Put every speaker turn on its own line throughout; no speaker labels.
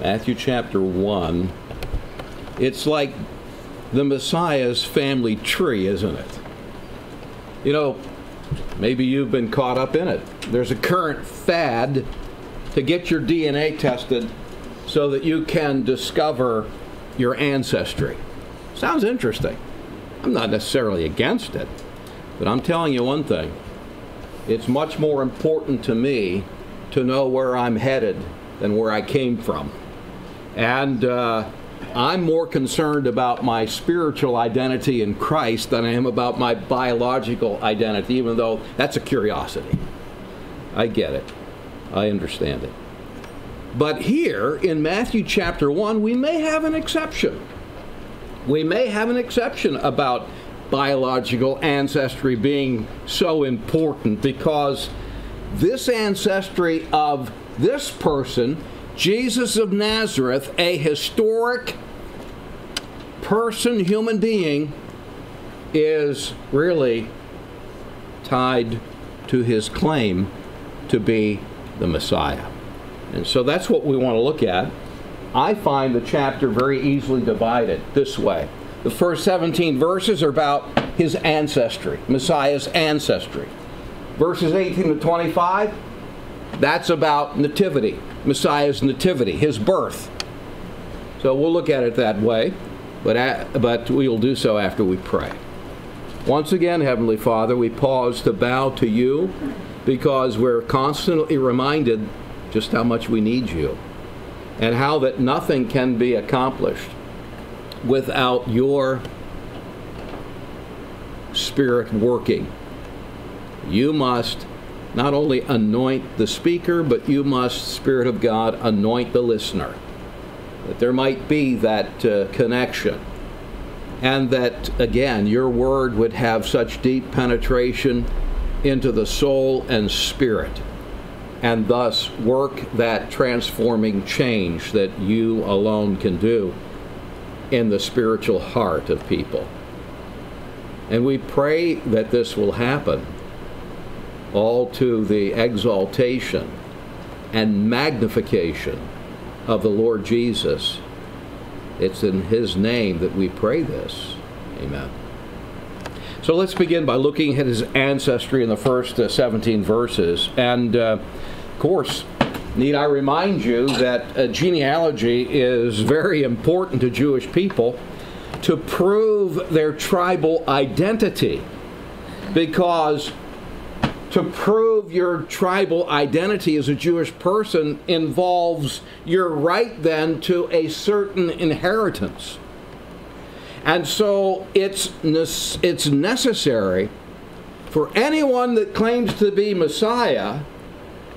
Matthew chapter 1. It's like the Messiah's family tree, isn't it? You know, maybe you've been caught up in it. There's a current fad to get your DNA tested so that you can discover your ancestry. Sounds interesting. I'm not necessarily against it, but I'm telling you one thing. It's much more important to me to know where I'm headed than where I came from. And uh, I'm more concerned about my spiritual identity in Christ than I am about my biological identity, even though that's a curiosity. I get it. I understand it. But here in Matthew chapter 1, we may have an exception. We may have an exception about biological ancestry being so important because this ancestry of this person, Jesus of Nazareth, a historic person, human being, is really tied to his claim to be the Messiah. And so that's what we want to look at. I find the chapter very easily divided this way. The first 17 verses are about his ancestry, Messiah's ancestry. Verses 18 to 25, that's about nativity, Messiah's nativity, his birth. So we'll look at it that way, but, but we'll do so after we pray. Once again, Heavenly Father, we pause to bow to you because we're constantly reminded just how much we need you and how that nothing can be accomplished without your spirit working. You must not only anoint the speaker, but you must, Spirit of God, anoint the listener. That there might be that uh, connection. And that, again, your word would have such deep penetration into the soul and spirit, and thus work that transforming change that you alone can do in the spiritual heart of people. And we pray that this will happen, all to the exaltation and magnification of the Lord Jesus. It's in His name that we pray this. Amen. So let's begin by looking at his ancestry in the first uh, 17 verses. And uh, of course, need I remind you that uh, genealogy is very important to Jewish people to prove their tribal identity. Because to prove your tribal identity as a Jewish person involves your right then to a certain inheritance. And so it's, it's necessary for anyone that claims to be Messiah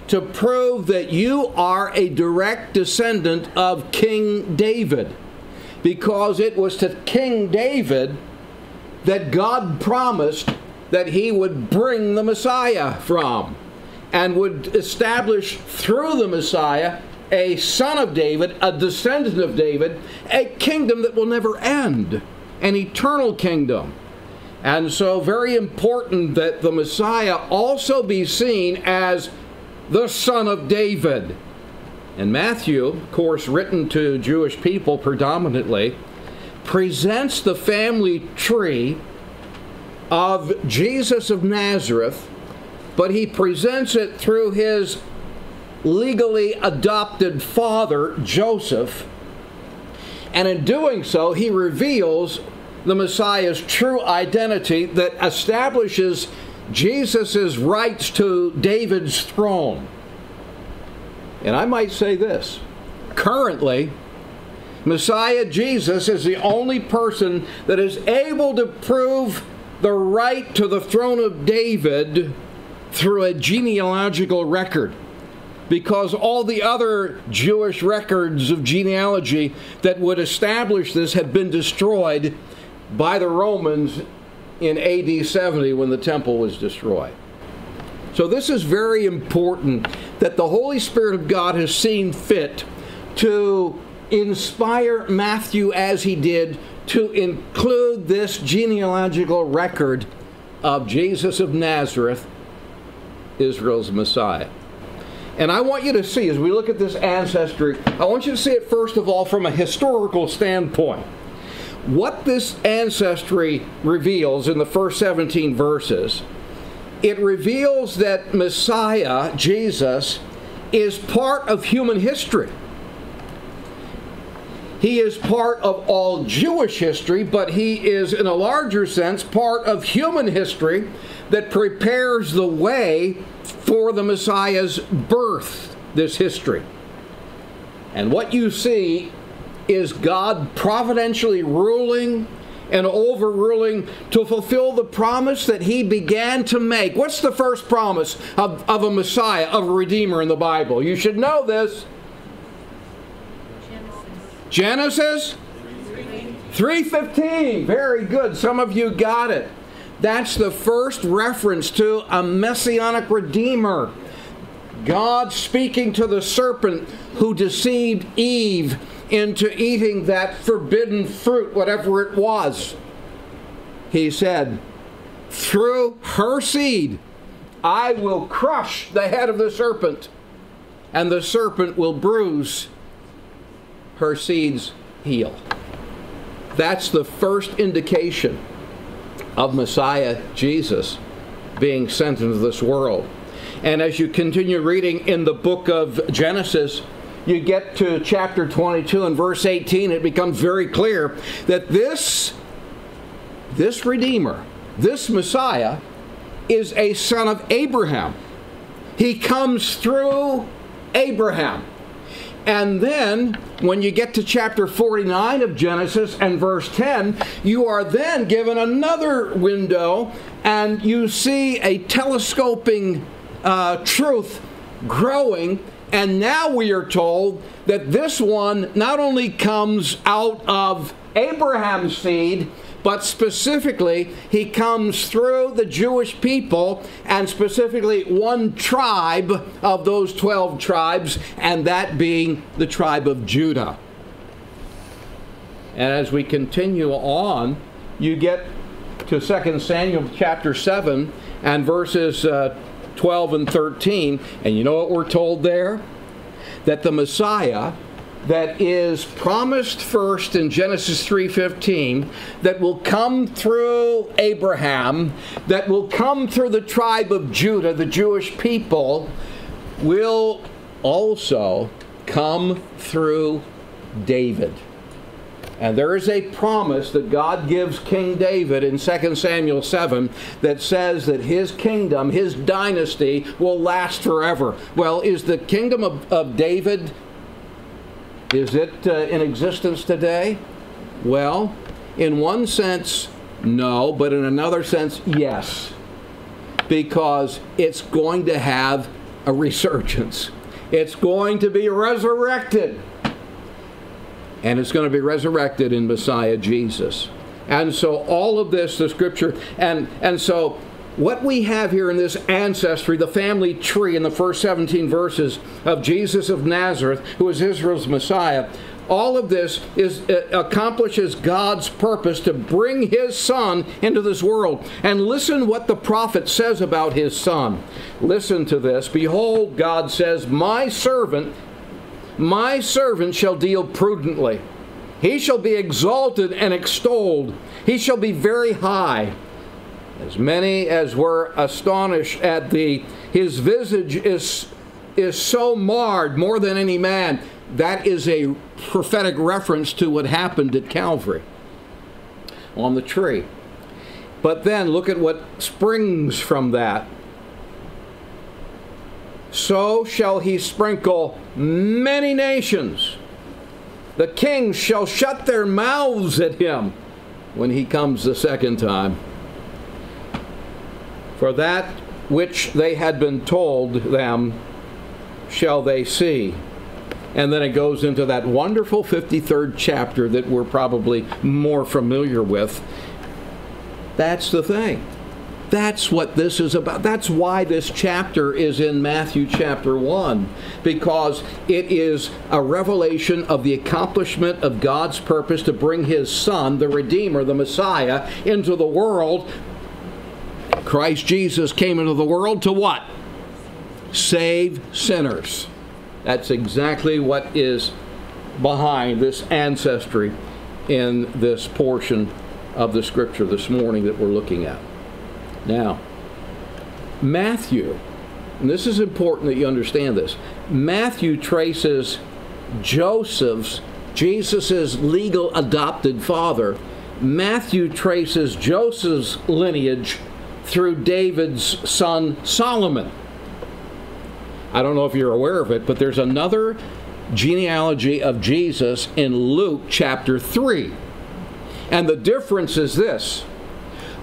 to prove that you are a direct descendant of King David. Because it was to King David that God promised that he would bring the Messiah from and would establish through the Messiah a son of David, a descendant of David, a kingdom that will never end an eternal kingdom. And so, very important that the Messiah also be seen as the Son of David. And Matthew, of course, written to Jewish people predominantly, presents the family tree of Jesus of Nazareth, but he presents it through his legally adopted father, Joseph. And in doing so, he reveals the Messiah's true identity that establishes Jesus' rights to David's throne. And I might say this currently, Messiah Jesus is the only person that is able to prove the right to the throne of David through a genealogical record. Because all the other Jewish records of genealogy that would establish this had been destroyed by the Romans in AD 70 when the temple was destroyed. So, this is very important that the Holy Spirit of God has seen fit to inspire Matthew as he did to include this genealogical record of Jesus of Nazareth, Israel's Messiah. And I want you to see, as we look at this ancestry, I want you to see it first of all from a historical standpoint. What this ancestry reveals in the first 17 verses, it reveals that Messiah, Jesus, is part of human history. He is part of all Jewish history, but he is, in a larger sense, part of human history that prepares the way for the Messiah's birth, this history. And what you see is God providentially ruling and overruling to fulfill the promise that he began to make. What's the first promise of, of a Messiah, of a Redeemer in the Bible? You should know this. Genesis 3:15. Very good. Some of you got it. That's the first reference to a messianic redeemer. God speaking to the serpent who deceived Eve into eating that forbidden fruit, whatever it was. He said, Through her seed, I will crush the head of the serpent, and the serpent will bruise her seed's heel. That's the first indication of Messiah Jesus being sent into this world. And as you continue reading in the book of Genesis, you get to chapter 22 and verse 18, it becomes very clear that this, this Redeemer, this Messiah, is a son of Abraham. He comes through Abraham. And then, when you get to chapter 49 of Genesis and verse 10, you are then given another window and you see a telescoping uh, truth growing. And now we are told that this one not only comes out of Abraham's seed, but specifically, he comes through the Jewish people and specifically one tribe of those 12 tribes, and that being the tribe of Judah. And as we continue on, you get to 2 Samuel chapter 7 and verses uh, 12 and 13, and you know what we're told there? That the Messiah that is promised first in Genesis 3:15 that will come through Abraham that will come through the tribe of Judah the Jewish people will also come through David and there is a promise that God gives King David in 2 Samuel 7 that says that his kingdom, his dynasty, will last forever. Well, is the kingdom of, of David is it uh, in existence today? Well, in one sense, no, but in another sense, yes. Because it's going to have a resurgence. It's going to be resurrected. And it's going to be resurrected in Messiah Jesus. And so all of this, the scripture, and, and so what we have here in this ancestry, the family tree in the first 17 verses of Jesus of Nazareth, who is Israel's Messiah, all of this is uh, accomplishes God's purpose to bring his son into this world. And listen what the prophet says about his son. Listen to this. Behold, God says, "My servant, my servant shall deal prudently. He shall be exalted and extolled. He shall be very high." As many as were astonished at the his visage is is so marred more than any man. That is a prophetic reference to what happened at Calvary on the tree. But then look at what springs from that. So shall he sprinkle many nations. The kings shall shut their mouths at him when he comes the second time. For that which they had been told them shall they see. And then it goes into that wonderful 53rd chapter that we're probably more familiar with. That's the thing. That's what this is about. That's why this chapter is in Matthew chapter 1, because it is a revelation of the accomplishment of God's purpose to bring His Son, the Redeemer, the Messiah, into the world Christ Jesus came into the world to what? save sinners. That's exactly what is behind this ancestry in this portion of the scripture this morning that we're looking at. Now, Matthew, and this is important that you understand this, Matthew traces Joseph's, Jesus' legal adopted father, Matthew traces Joseph's lineage through David's son Solomon. I don't know if you're aware of it, but there's another genealogy of Jesus in Luke chapter 3. And the difference is this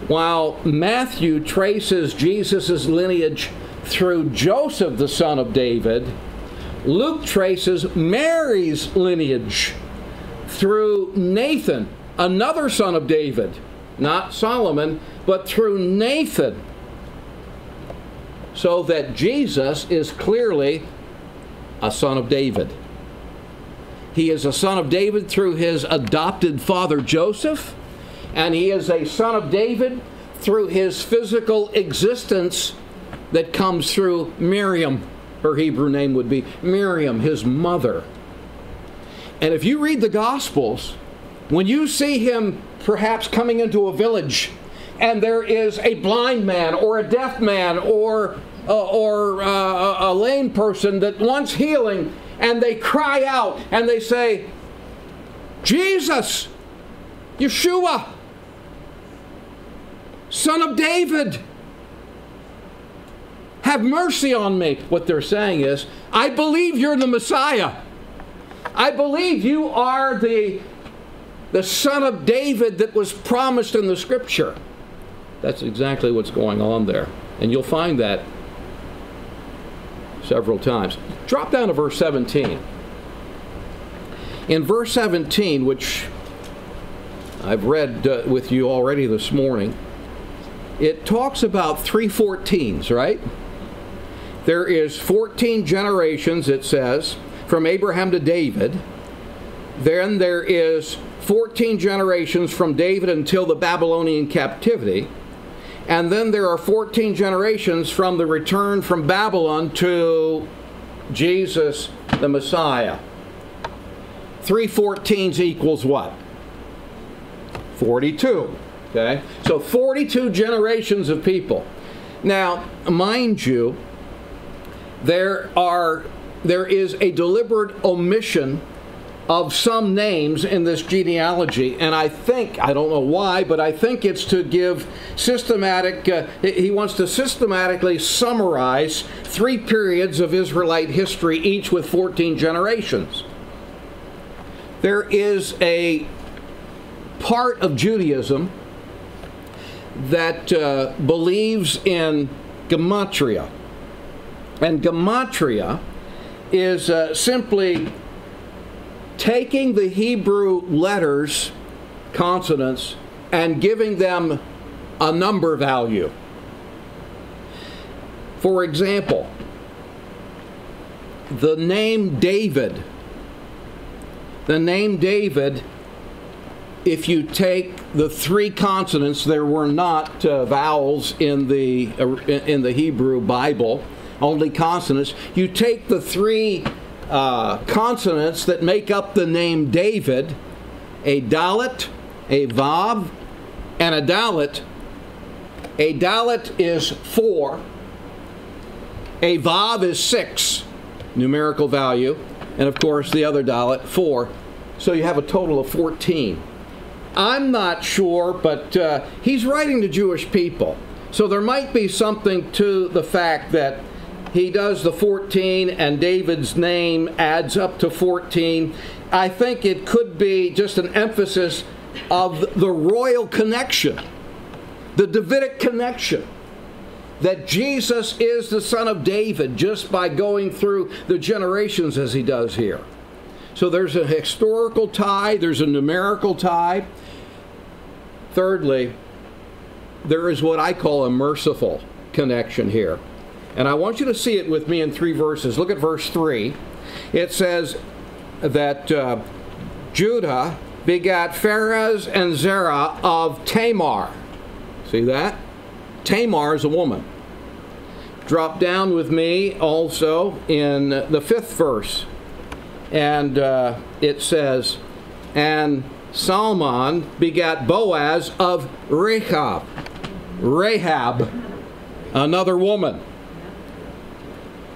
while Matthew traces Jesus' lineage through Joseph, the son of David, Luke traces Mary's lineage through Nathan, another son of David, not Solomon, but through Nathan. So that Jesus is clearly a son of David. He is a son of David through his adopted father Joseph, and he is a son of David through his physical existence that comes through Miriam. Her Hebrew name would be Miriam, his mother. And if you read the Gospels, when you see him perhaps coming into a village and there is a blind man or a deaf man or, uh, or uh, a lame person that wants healing, and they cry out and they say, Jesus, Yeshua, Son of David, have mercy on me. What they're saying is, I believe you're the Messiah. I believe you are the, the Son of David that was promised in the Scripture. That's exactly what's going on there. And you'll find that several times. Drop down to verse 17. In verse 17, which I've read uh, with you already this morning, it talks about three 14s, right? There is 14 generations, it says, from Abraham to David. Then there is 14 generations from David until the Babylonian captivity. And then there are 14 generations from the return from Babylon to Jesus the Messiah. 3 14s equals what? 42. Okay? So 42 generations of people. Now, mind you, there are there is a deliberate omission of some names in this genealogy, and I think, I don't know why, but I think it's to give systematic, uh, he wants to systematically summarize three periods of Israelite history, each with 14 generations. There is a part of Judaism that uh, believes in gematria. And gematria is uh, simply taking the Hebrew letters, consonants, and giving them a number value. For example, the name David, the name David, if you take the three consonants, there were not uh, vowels in the uh, in the Hebrew Bible, only consonants. You take the three uh, consonants that make up the name David a dalet, a vav, and a dalet. A dalet is four, a vav is six, numerical value, and of course the other dalet, four. So you have a total of 14. I'm not sure, but uh, he's writing to Jewish people. So there might be something to the fact that he does the 14 and David's name adds up to 14. I think it could be just an emphasis of the royal connection, the Davidic connection. That Jesus is the son of David just by going through the generations as he does here. So there's a historical tie, there's a numerical tie. Thirdly, there is what I call a merciful connection here. And I want you to see it with me in three verses. Look at verse 3. It says that uh, Judah begat Pharez and Zerah of Tamar. See that? Tamar is a woman. drop down with me also in the fifth verse. And uh, it says, And Salmon begat Boaz of Rahab. Rahab, another woman.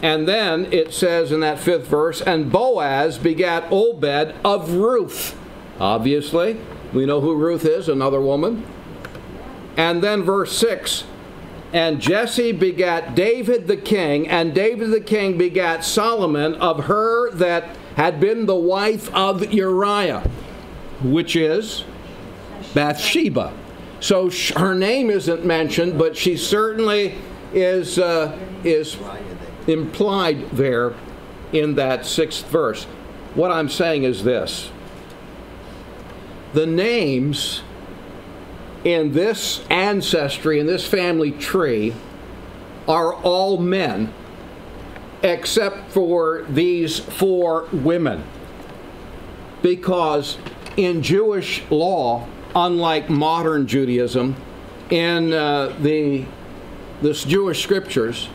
And then it says in that fifth verse, and Boaz begat Obed of Ruth. Obviously, we know who Ruth is, another woman. And then verse 6 And Jesse begat David the king, and David the king begat Solomon of her that had been the wife of Uriah, which is Bathsheba. So her name isn't mentioned, but she certainly is, uh, is implied there in that sixth verse. What I'm saying is this the names in this ancestry, in this family tree, are all men except for these four women. Because in Jewish law, unlike modern Judaism, in uh, the this Jewish scriptures,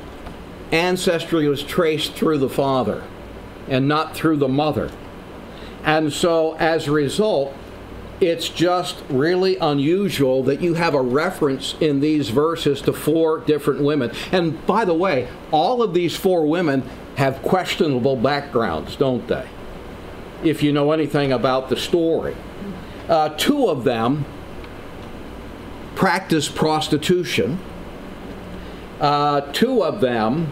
ancestry was traced through the father and not through the mother. And so as a result, it's just really unusual that you have a reference in these verses to four different women. And by the way, all of these four women have questionable backgrounds, don't they? If you know anything about the story. Uh, two of them practiced prostitution. Uh, two of them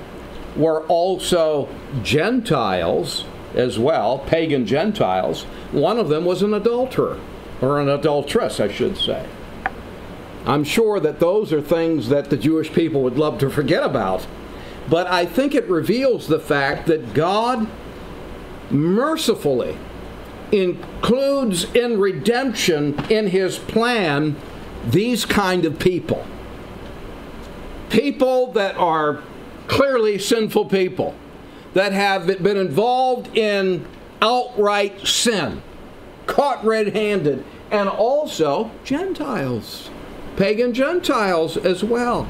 were also Gentiles as well, pagan Gentiles. One of them was an adulterer or an adulteress, I should say. I'm sure that those are things that the Jewish people would love to forget about. But I think it reveals the fact that God mercifully includes in redemption in his plan these kind of people. People that are clearly sinful people, that have been involved in outright sin caught red handed, and also Gentiles, pagan Gentiles as well.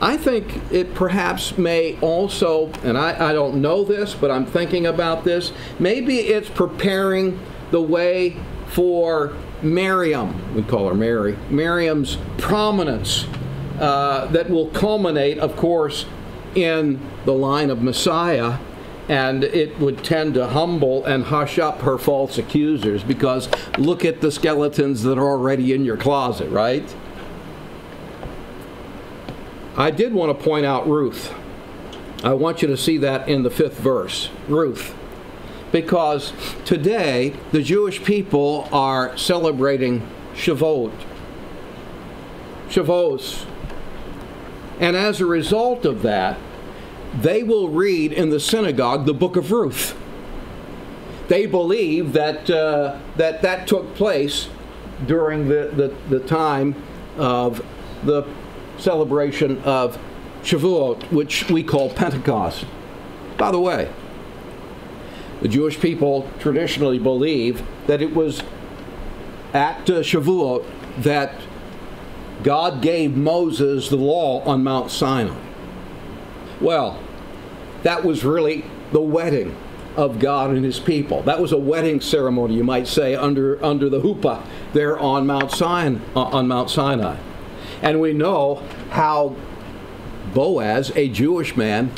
I think it perhaps may also, and I, I don't know this, but I'm thinking about this, maybe it's preparing the way for Miriam, we call her Mary, Miriam's prominence uh, that will culminate, of course, in the line of Messiah and it would tend to humble and hush up her false accusers because look at the skeletons that are already in your closet, right? I did want to point out Ruth. I want you to see that in the fifth verse. Ruth. Because today the Jewish people are celebrating Shavuot. Shavuos. And as a result of that, they will read in the synagogue the book of Ruth. They believe that uh, that, that took place during the, the, the time of the celebration of Shavuot, which we call Pentecost. By the way, the Jewish people traditionally believe that it was at uh, Shavuot that God gave Moses the law on Mount Sinai. Well, that was really the wedding of God and his people. That was a wedding ceremony, you might say, under, under the huppah there on Mount, Sinai, uh, on Mount Sinai. And we know how Boaz, a Jewish man,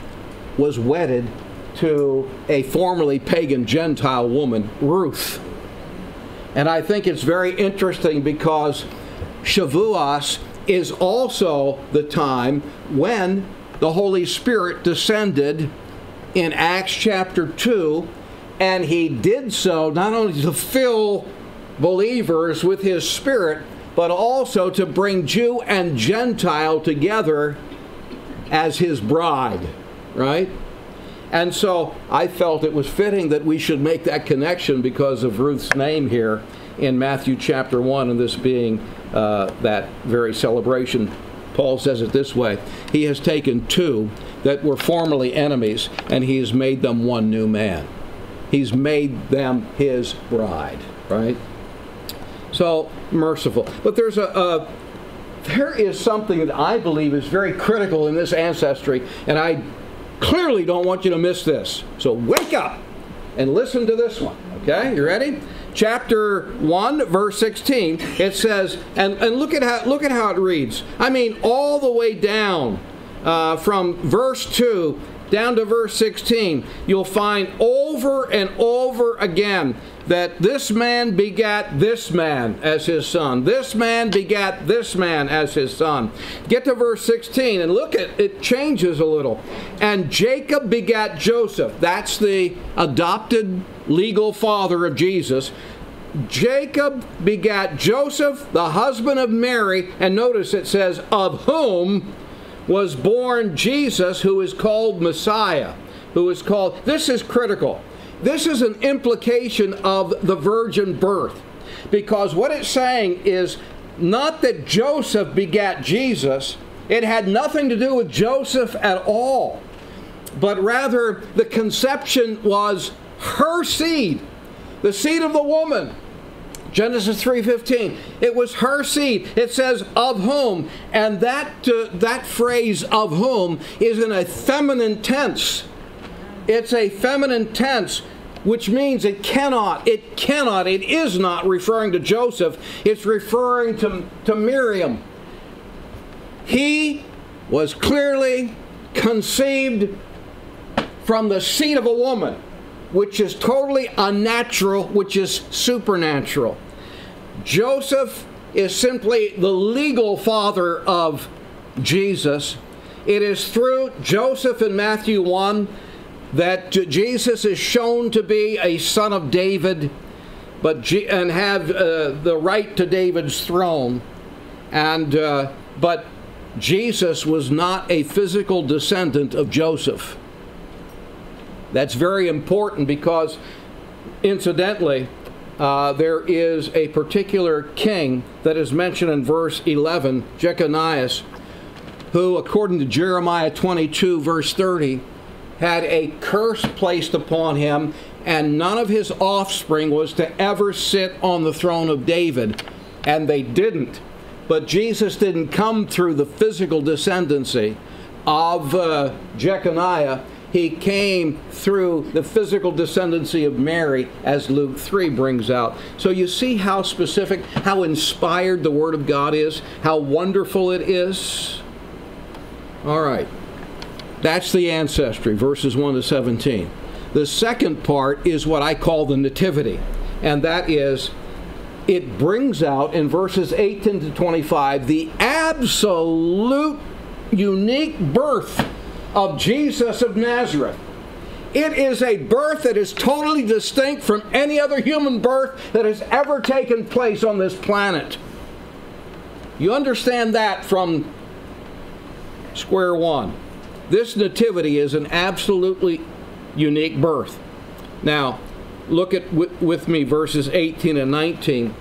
was wedded to a formerly pagan Gentile woman, Ruth. And I think it's very interesting because Shavuos is also the time when the Holy Spirit descended in Acts chapter 2, and he did so not only to fill believers with his Spirit, but also to bring Jew and Gentile together as his bride, right? And so I felt it was fitting that we should make that connection because of Ruth's name here in Matthew chapter 1, and this being uh, that very celebration Paul says it this way He has taken two that were formerly enemies, and he has made them one new man. He's made them his bride, right? So merciful. But there's a, a there is something that I believe is very critical in this ancestry, and I clearly don't want you to miss this. So wake up and listen to this one. Okay, you ready? Chapter 1, verse 16, it says, and, and look at how look at how it reads. I mean, all the way down uh, from verse 2 down to verse 16, you'll find over and over again that this man begat this man as his son. This man begat this man as his son. Get to verse 16 and look at it changes a little. And Jacob begat Joseph. That's the adopted legal father of Jesus. Jacob begat Joseph, the husband of Mary, and notice it says, of whom was born Jesus, who is called Messiah, who is called, this is critical. This is an implication of the virgin birth. Because what it's saying is not that Joseph begat Jesus, it had nothing to do with Joseph at all, but rather the conception was her seed, the seed of the woman. Genesis 3:15. It was her seed. It says of whom, and that uh, that phrase of whom is in a feminine tense. It's a feminine tense which means it cannot, it cannot, it is not referring to Joseph, it's referring to, to Miriam. He was clearly conceived from the seed of a woman, which is totally unnatural, which is supernatural. Joseph is simply the legal father of Jesus. It is through Joseph in Matthew 1 that Jesus is shown to be a son of David but G- and have uh, the right to David's throne. And uh, but Jesus was not a physical descendant of Joseph. That's very important because, incidentally, uh, there is a particular king that is mentioned in verse 11, Jeconias, who, according to Jeremiah 22, verse 30, had a curse placed upon him, and none of his offspring was to ever sit on the throne of David. And they didn't. But Jesus didn't come through the physical descendancy of uh, Jeconiah. He came through the physical descendancy of Mary, as Luke 3 brings out. So you see how specific, how inspired the Word of God is, how wonderful it is. All right. That's the ancestry, verses 1 to 17. The second part is what I call the nativity, and that is it brings out in verses 18 to 25 the absolute unique birth of Jesus of Nazareth. It is a birth that is totally distinct from any other human birth that has ever taken place on this planet. You understand that from square one. This nativity is an absolutely unique birth. Now, look at with me verses 18 and 19.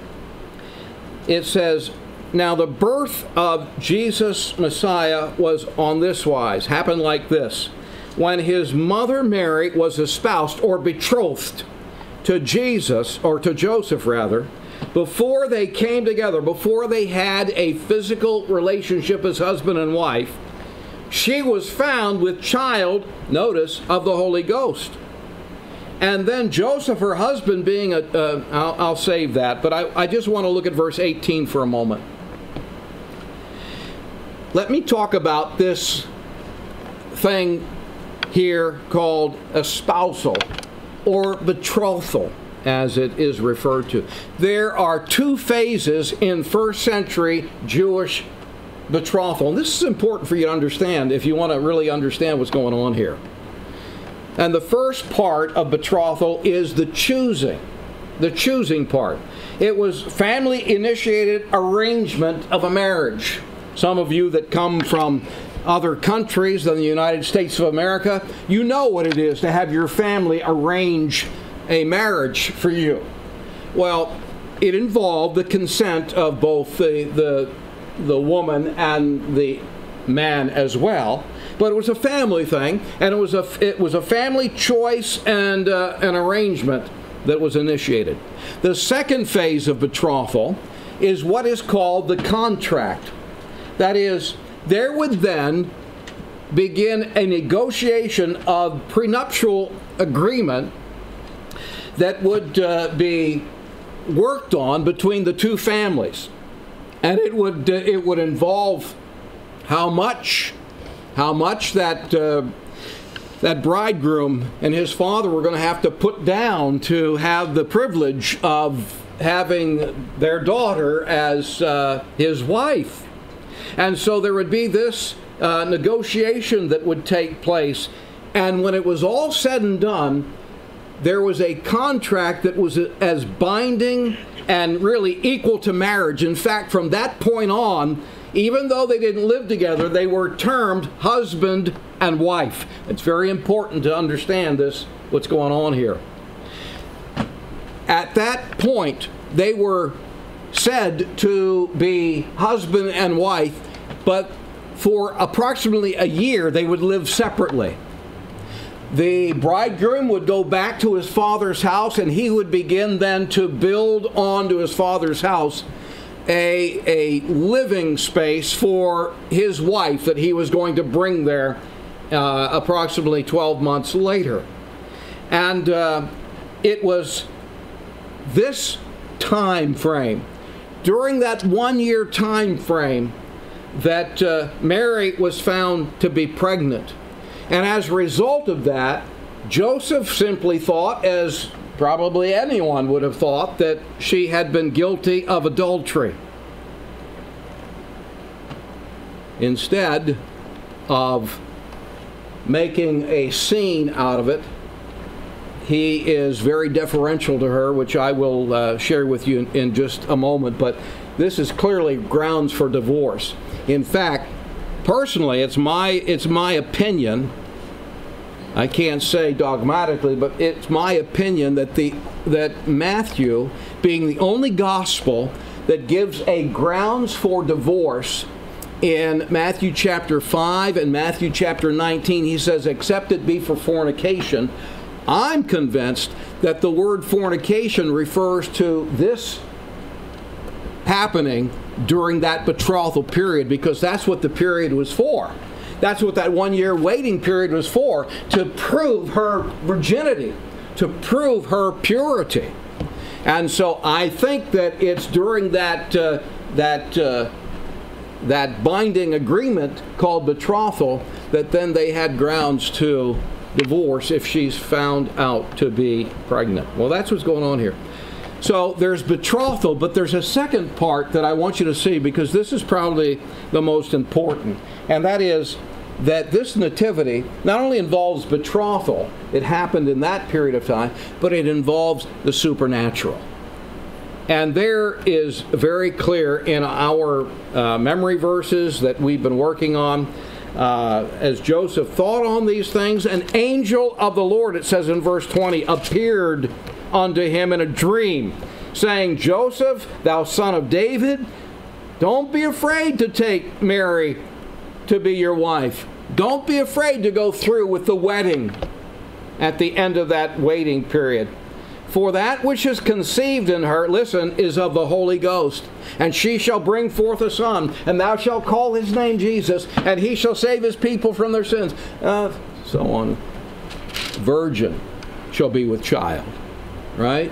It says, Now the birth of Jesus Messiah was on this wise, happened like this. When his mother Mary was espoused or betrothed to Jesus, or to Joseph rather, before they came together, before they had a physical relationship as husband and wife, she was found with child, notice, of the Holy Ghost. And then Joseph, her husband, being a, uh, I'll, I'll, save that, but I, I just want to look at verse 18 for a moment. Let me talk about this thing here called espousal or betrothal, as it is referred to. There are two phases in first century Jewish betrothal. And this is important for you to understand if you want to really understand what's going on here. And the first part of betrothal is the choosing, the choosing part. It was family initiated arrangement of a marriage. Some of you that come from other countries than the United States of America, you know what it is to have your family arrange a marriage for you. Well, it involved the consent of both the, the the woman and the man as well. But it was a family thing, and it was a it was a family choice and uh, an arrangement that was initiated. The second phase of betrothal is what is called the contract. That is, there would then begin a negotiation of prenuptial agreement that would uh, be worked on between the two families. And it would, uh, it would involve how much, how much that, uh, that bridegroom and his father were going to have to put down to have the privilege of having their daughter as uh, his wife. And so there would be this uh, negotiation that would take place. And when it was all said and done, there was a contract that was as binding and really equal to marriage. In fact, from that point on, even though they didn't live together, they were termed husband and wife. It's very important to understand this, what's going on here. At that point, they were said to be husband and wife, but for approximately a year they would live separately. The bridegroom would go back to his father's house and he would begin then to build onto his father's house a, a living space for his wife that he was going to bring there uh, approximately 12 months later. And uh, it was this time frame, during that one year time frame, that uh, Mary was found to be pregnant. And as a result of that, Joseph simply thought, as probably anyone would have thought, that she had been guilty of adultery. Instead of making a scene out of it, he is very deferential to her, which I will uh, share with you in, in just a moment. But this is clearly grounds for divorce. In fact, personally, it's my it's my opinion. I can't say dogmatically, but it's my opinion that the that Matthew, being the only gospel that gives a grounds for divorce in Matthew chapter 5 and Matthew chapter 19, he says, except it be for fornication. I'm convinced that the word fornication refers to this happening during that betrothal period because that's what the period was for. That's what that one year waiting period was for to prove her virginity, to prove her purity. And so I think that it's during that, uh, that, uh, that binding agreement called betrothal that then they had grounds to divorce if she's found out to be pregnant. Well, that's what's going on here. So there's betrothal, but there's a second part that I want you to see because this is probably the most important, and that is that this nativity not only involves betrothal, it happened in that period of time, but it involves the supernatural. And there is very clear in our uh, memory verses that we've been working on. Uh, as Joseph thought on these things, an angel of the Lord, it says in verse 20, appeared unto him in a dream, saying, Joseph, thou son of David, don't be afraid to take Mary to be your wife. Don't be afraid to go through with the wedding at the end of that waiting period. For that which is conceived in her, listen, is of the Holy Ghost. And she shall bring forth a son, and thou shalt call his name Jesus, and he shall save his people from their sins. Uh, so on. Virgin shall be with child right?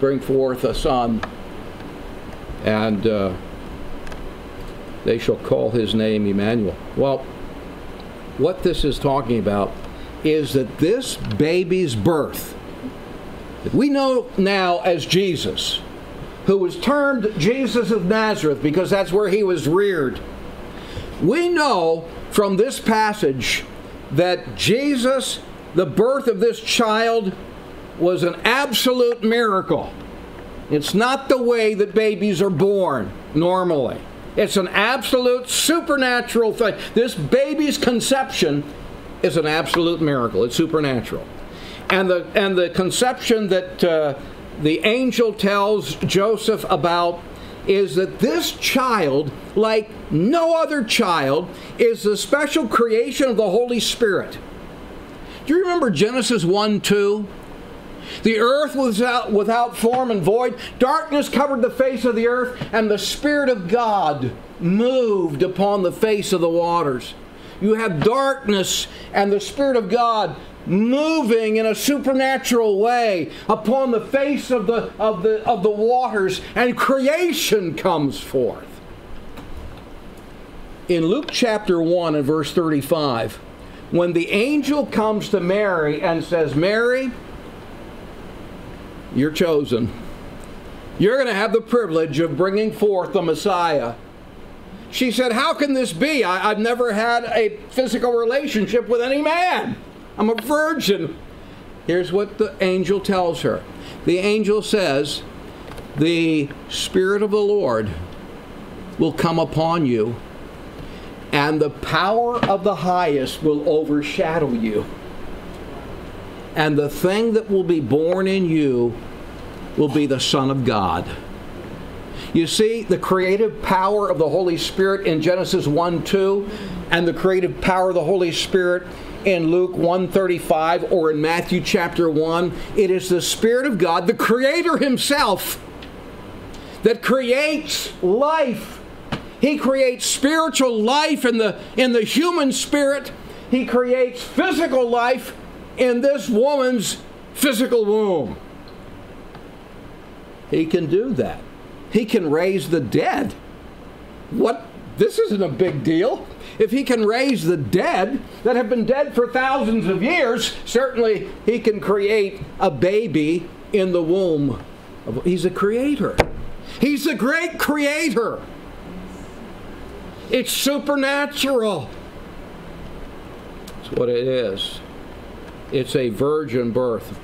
Bring forth a son, and uh, they shall call his name Emmanuel. Well, what this is talking about is that this baby's birth, we know now as Jesus, who was termed Jesus of Nazareth because that's where he was reared. We know from this passage that Jesus, the birth of this child, was an absolute miracle. It's not the way that babies are born normally. It's an absolute supernatural thing. This baby's conception is an absolute miracle. It's supernatural. And the, and the conception that uh, the angel tells Joseph about is that this child, like no other child, is the special creation of the Holy Spirit. Do you remember Genesis 1 2? The earth was out, without form and void. Darkness covered the face of the earth, and the Spirit of God moved upon the face of the waters. You have darkness and the Spirit of God moving in a supernatural way upon the face of the, of the, of the waters, and creation comes forth. In Luke chapter 1 and verse 35, when the angel comes to Mary and says, Mary, you're chosen. You're going to have the privilege of bringing forth the Messiah. She said, How can this be? I, have never had a physical relationship with any man. I'm a virgin. Here's what the angel tells her the angel says, The Spirit of the Lord will come upon you, and the power of the highest will overshadow you. And the thing that will be born in you will be the Son of God. You see the creative power of the Holy Spirit in Genesis 1 2, and the creative power of the Holy Spirit in Luke 135 or in Matthew chapter 1. It is the Spirit of God, the Creator Himself, that creates life. He creates spiritual life in the, in the human spirit. He creates physical life in this woman's physical womb. He can do that. He can raise the dead. What? This isn't a big deal. If he can raise the dead that have been dead for thousands of years, certainly he can create a baby in the womb. He's a creator. He's a great creator. It's supernatural. That's what it is. It's a virgin birth.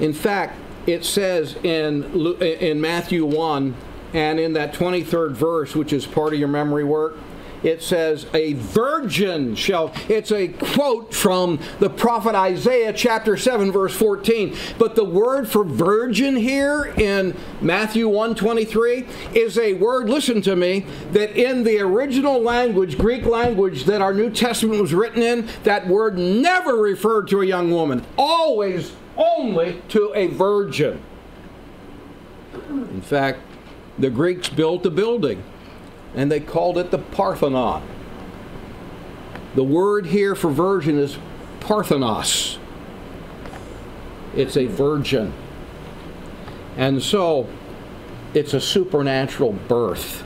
In fact, it says in, in Matthew 1 and in that 23rd verse, which is part of your memory work, it says, A virgin shall. It's a quote from the prophet Isaiah, chapter 7, verse 14. But the word for virgin here in Matthew 123 is a word, listen to me, that in the original language, Greek language that our New Testament was written in, that word never referred to a young woman, always only to a virgin. In fact, the Greeks built a building and they called it the Parthenon. The word here for virgin is Parthenos. It's a virgin. And so it's a supernatural birth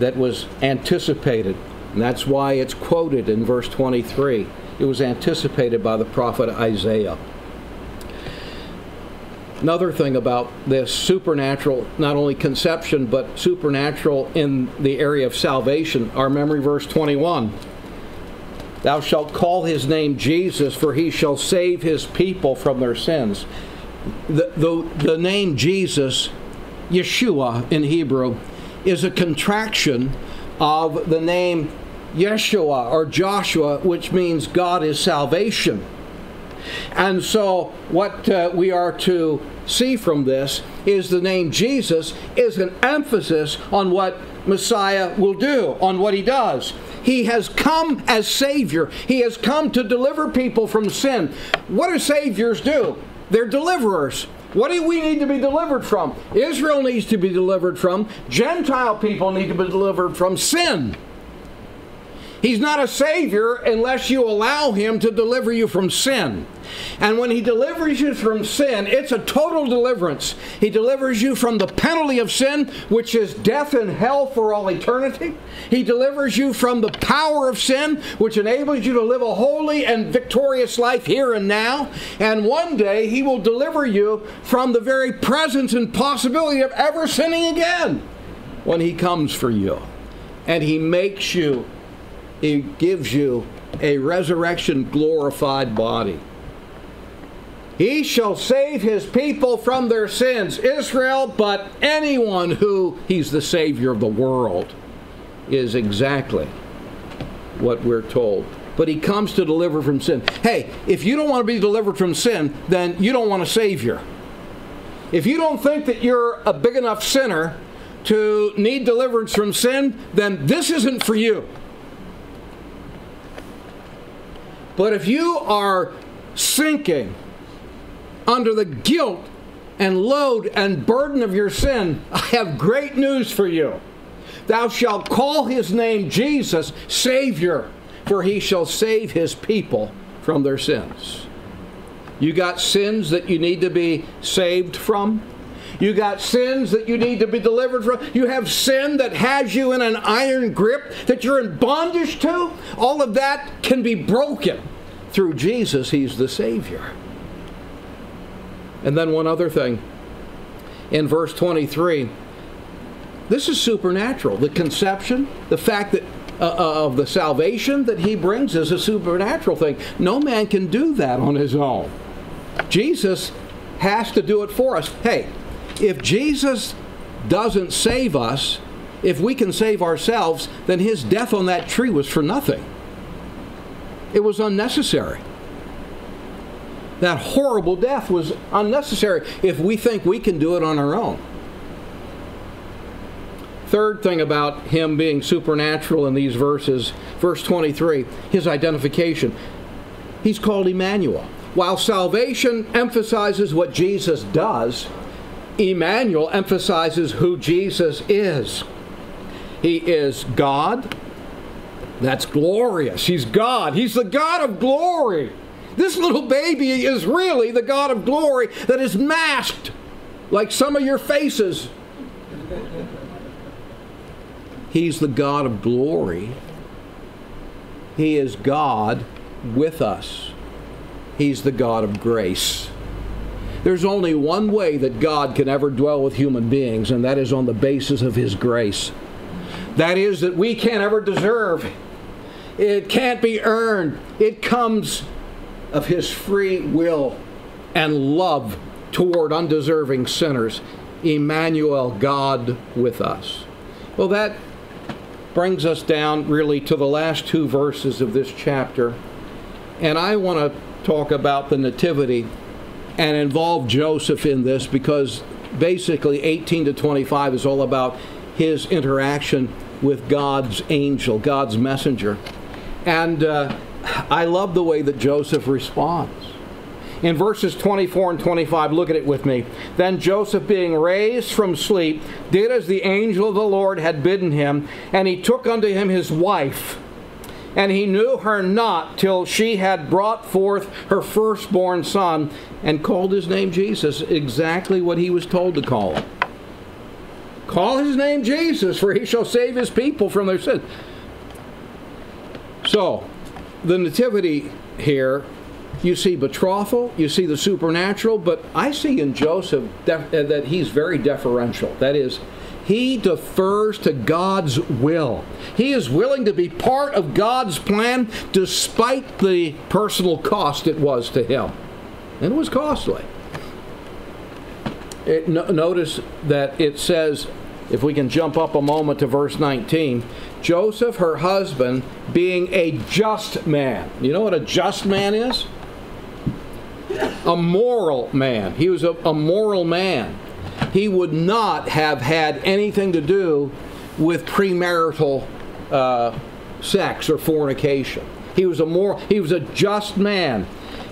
that was anticipated. And that's why it's quoted in verse 23. It was anticipated by the prophet Isaiah. Another thing about this supernatural, not only conception, but supernatural in the area of salvation, our memory verse 21. Thou shalt call his name Jesus, for he shall save his people from their sins. The, the, the name Jesus, Yeshua in Hebrew, is a contraction of the name Yehoshua or Joshua, which means God is salvation. And so, what uh, we are to see from this is the name Jesus is an emphasis on what Messiah will do, on what he does. He has come as Savior. He has come to deliver people from sin. What do Saviors do? They're deliverers. What do we need to be delivered from? Israel needs to be delivered from. Gentile people need to be delivered from sin. He's not a Savior unless you allow Him to deliver you from sin. And when He delivers you from sin, it's a total deliverance. He delivers you from the penalty of sin, which is death and hell for all eternity. He delivers you from the power of sin, which enables you to live a holy and victorious life here and now. And one day He will deliver you from the very presence and possibility of ever sinning again when He comes for you. And He makes you he gives you a resurrection glorified body. He shall save his people from their sins, Israel, but anyone who he's the Savior of the world is exactly what we're told. But he comes to deliver from sin. Hey, if you don't want to be delivered from sin, then you don't want a Savior. If you don't think that you're a big enough sinner to need deliverance from sin, then this isn't for you. But if you are sinking under the guilt and load and burden of your sin, I have great news for you. Thou shalt call his name Jesus, Savior, for he shall save his people from their sins. You got sins that you need to be saved from? You got sins that you need to be delivered from. You have sin that has you in an iron grip that you're in bondage to. All of that can be broken through Jesus. He's the Savior. And then one other thing. In verse 23, this is supernatural. The conception, the fact that uh, uh, of the salvation that he brings is a supernatural thing. No man can do that on his own. Jesus has to do it for us. Hey, if Jesus doesn't save us, if we can save ourselves, then his death on that tree was for nothing. It was unnecessary. That horrible death was unnecessary if we think we can do it on our own. Third thing about him being supernatural in these verses, verse 23, his identification. He's called Emmanuel. While salvation emphasizes what Jesus does, Emmanuel emphasizes who Jesus is. He is God. That's glorious. He's God. He's the God of glory. This little baby is really the God of glory that is masked like some of your faces. He's the God of glory. He is God with us. He's the God of grace. There's only one way that God can ever dwell with human beings, and that is on the basis of His grace. That is, that we can't ever deserve. It can't be earned. It comes of His free will and love toward undeserving sinners. Emmanuel, God with us. Well, that brings us down really to the last two verses of this chapter. And I want to talk about the Nativity and involve Joseph in this because basically 18 to 25 is all about his interaction with God's angel, God's messenger. And uh, I love the way that Joseph responds. In verses 24 and 25, look at it with me. Then Joseph, being raised from sleep, did as the angel of the Lord had bidden him, and he took unto him his wife and he knew her not till she had brought forth her firstborn son and called his name Jesus, exactly what he was told to call him. Call his name Jesus, for he shall save his people from their sins. So, the nativity here, you see betrothal, you see the supernatural, but I see in Joseph uh, that he's very deferential. That is, he defers to God's will. He is willing to be part of God's plan despite the personal cost it was to him. And it was costly. It, no, notice that it says, if we can jump up a moment to verse 19, Joseph, her husband, being a just man. You know what a just man is? A moral man. He was a, a moral man he would not have had anything to do with premarital uh, sex or fornication. He was a moral, he was a just man.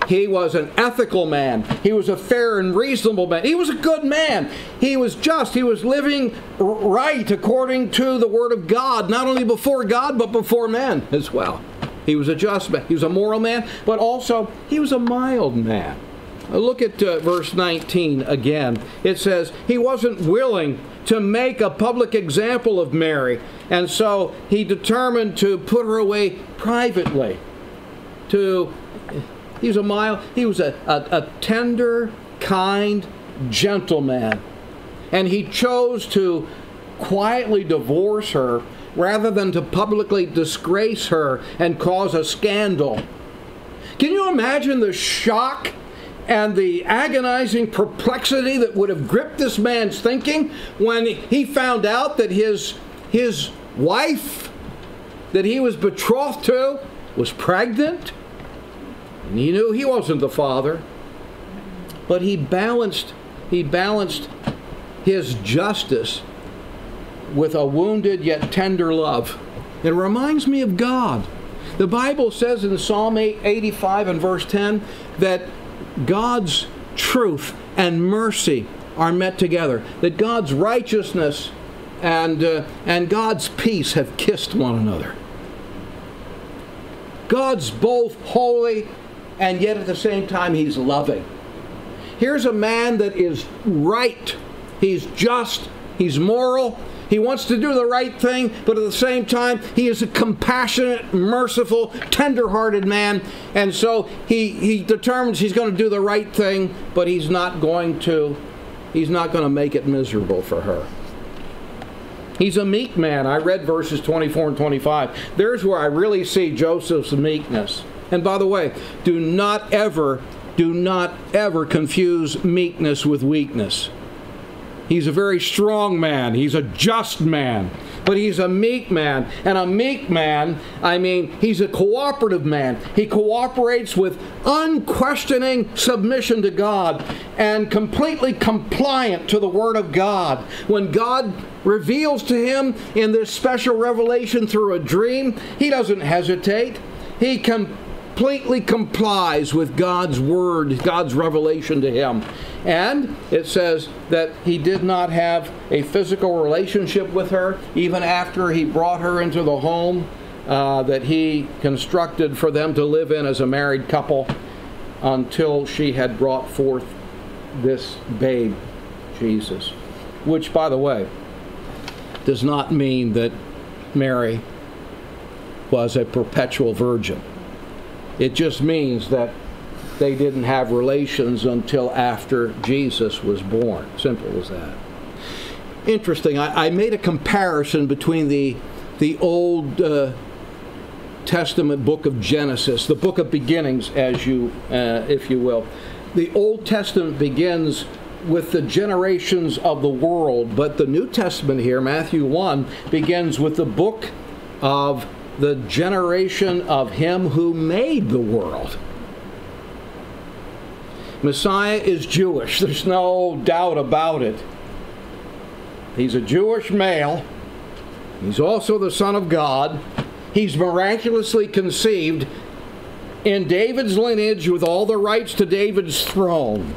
He was an ethical man. He was a fair and reasonable man. He was a good man. He was just. He was living right according to the Word of God, not only before God, but before men as well. He was a just man. He was a moral man, but also he was a mild man. Look at uh, verse 19 again. It says, He wasn't willing to make a public example of Mary, and so he determined to put her away privately. To he was a mild, he was a, a, a tender, kind gentleman. And he chose to quietly divorce her rather than to publicly disgrace her and cause a scandal. Can you imagine the shock and the agonizing perplexity that would have gripped this man's thinking when he found out that his, his wife that he was betrothed to was pregnant. He knew he wasn't the father. But he balanced, he balanced his justice with a wounded yet tender love. It reminds me of God. The Bible says in Psalm 85 and verse 10 that God's truth and mercy are met together, that God's righteousness and, uh, and God's peace have kissed one another. God's both holy and yet at the same time he's loving. Here's a man that is right, he's just, he's moral, he wants to do the right thing, but at the same time, he is a compassionate, merciful, tender-hearted man. And so he, he determines he's going to do the right thing, but he's not going to he's not going to make it miserable for her. He's a meek man. I read verses 24 and 25. There's where I really see Joseph's meekness. And by the way, do not ever, do not ever confuse meekness with weakness. He's a very strong man. He's a just man. But he's a meek man. And a meek man, I mean, he's a cooperative man. He cooperates with unquestioning submission to God and completely compliant to the Word of God. When God reveals to him in this special revelation through a dream, he doesn't hesitate. He completely complies with God's Word, God's revelation to him. And it says that he did not have a physical relationship with her even after he brought her into the home uh, that he constructed for them to live in as a married couple until she had brought forth this babe, Jesus. Which, by the way, does not mean that Mary was a perpetual virgin. It just means that they didn't have relations until after Jesus was born. Simple as that. Interesting. I, I made a comparison between the the Old uh, Testament book of Genesis, the book of beginnings, as you, uh, if you will. The Old Testament begins with the generations of the world, but the New Testament here, Matthew 1, begins with the book of the generation of him who made the world. Messiah is Jewish. There's no doubt about it. He's a Jewish male. He's also the Son of God. He's miraculously conceived in David's lineage with all the rights to David's throne.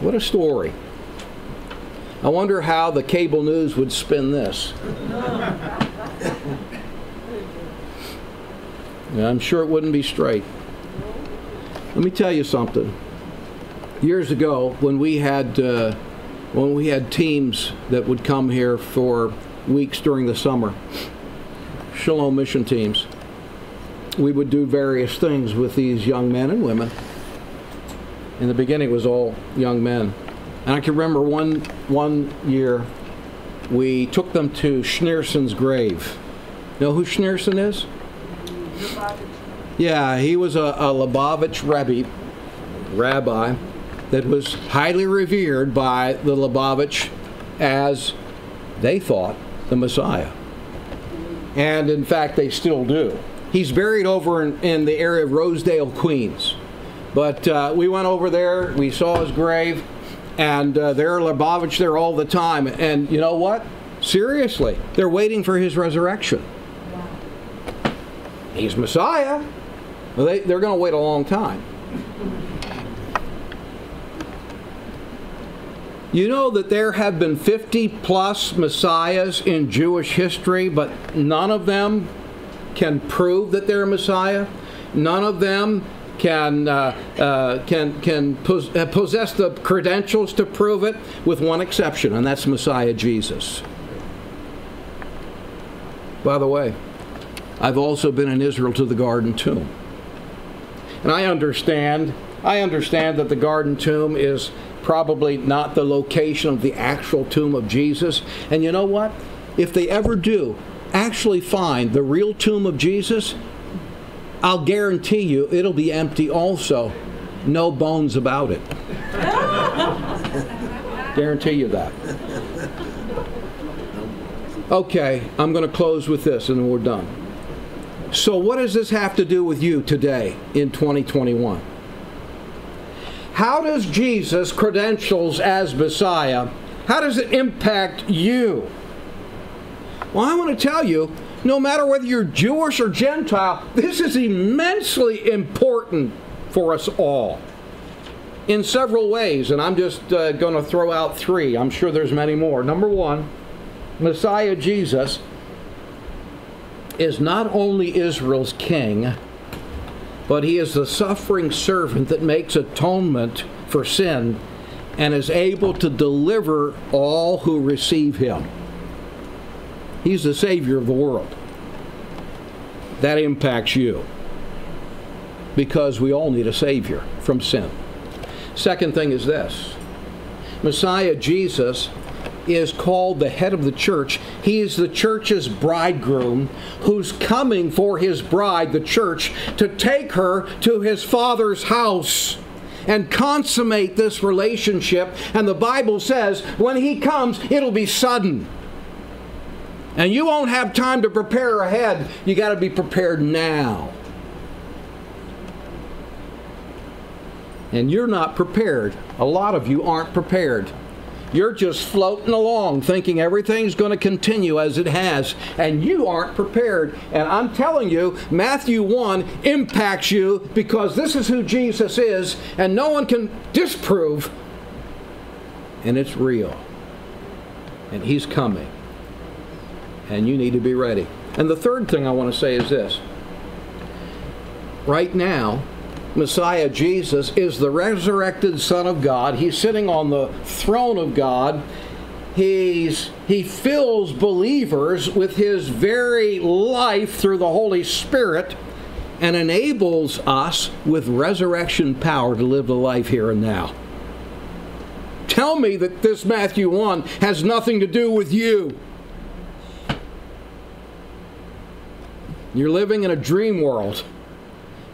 What a story. I wonder how the cable news would spin this. I'm sure it wouldn't be straight. Let me tell you something. Years ago, when we had uh, when we had teams that would come here for weeks during the summer, Shalom mission teams, we would do various things with these young men and women. In the beginning, it was all young men, and I can remember one one year we took them to Schneerson's grave. You know who Schneerson is? Yeah, he was a, a Lubavitch Rebbe, rabbi that was highly revered by the Lubavitch as they thought the Messiah. And in fact, they still do. He's buried over in, in the area of Rosedale, Queens. But uh, we went over there, we saw his grave, and uh, there are Lubavitch there all the time. And you know what? Seriously, they're waiting for his resurrection. He's Messiah. Well, they, they're going to wait a long time. You know that there have been 50 plus messiahs in Jewish history, but none of them can prove that they're a messiah. None of them can uh, uh, can can pos- uh, possess the credentials to prove it, with one exception, and that's Messiah Jesus. By the way, I've also been in Israel to the Garden Tomb. And I understand, I understand that the Garden Tomb is probably not the location of the actual tomb of Jesus. And you know what? If they ever do actually find the real tomb of Jesus, I'll guarantee you it'll be empty also. No bones about it. guarantee you that. Okay, I'm going to close with this and then we're done. So, what does this have to do with you today in 2021? How does Jesus' credentials as Messiah, how does it impact you? Well, I want to tell you, no matter whether you're Jewish or Gentile, this is immensely important for us all in several ways, and I'm just uh, going to throw out three. I'm sure there's many more. Number one, Messiah Jesus is not only Israel's king, but he is the suffering servant that makes atonement for sin and is able to deliver all who receive him. He's the Savior of the world. That impacts you because we all need a Savior from sin. Second thing is this Messiah Jesus is called the head of the church. He is the church's bridegroom who's coming for his bride, the church, to take her to his father's house and consummate this relationship. And the Bible says when he comes, it'll be sudden. And you won't have time to prepare ahead. You got to be prepared now. And you're not prepared. A lot of you aren't prepared. You're just floating along thinking everything's going to continue as it has, and you aren't prepared. And I'm telling you, Matthew 1 impacts you because this is who Jesus is, and no one can disprove. And it's real. And He's coming. And you need to be ready. And the third thing I want to say is this right now, Messiah Jesus is the resurrected Son of God. He's sitting on the throne of God. He's, he fills believers with his very life through the Holy Spirit and enables us with resurrection power to live the life here and now. Tell me that this Matthew 1 has nothing to do with you. You're living in a dream world.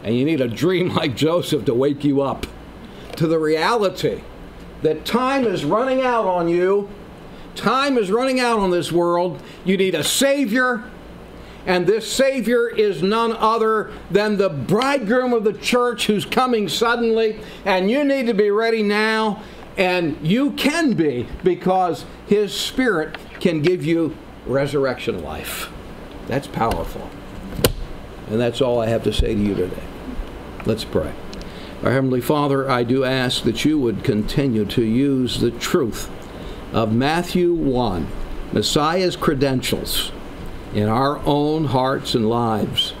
And you need a dream like Joseph to wake you up to the reality that time is running out on you. Time is running out on this world. You need a Savior. And this Savior is none other than the bridegroom of the church who's coming suddenly. And you need to be ready now. And you can be because His Spirit can give you resurrection life. That's powerful. And that's all I have to say to you today. Let's pray. Our Heavenly Father, I do ask that you would continue to use the truth of Matthew 1, Messiah's credentials, in our own hearts and lives.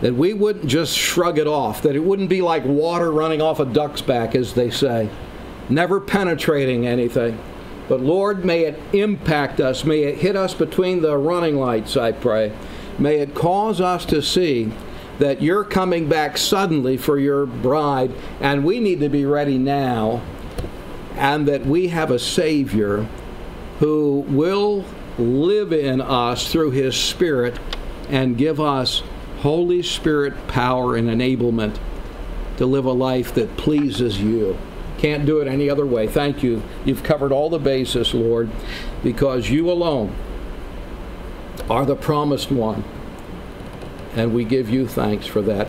That we wouldn't just shrug it off, that it wouldn't be like water running off a duck's back, as they say, never penetrating anything. But Lord, may it impact us. May it hit us between the running lights, I pray. May it cause us to see that you're coming back suddenly for your bride, and we need to be ready now, and that we have a Savior who will live in us through His Spirit and give us Holy Spirit power and enablement to live a life that pleases you. Can't do it any other way. Thank you. You've covered all the bases, Lord, because you alone are the promised one. And we give you thanks for that.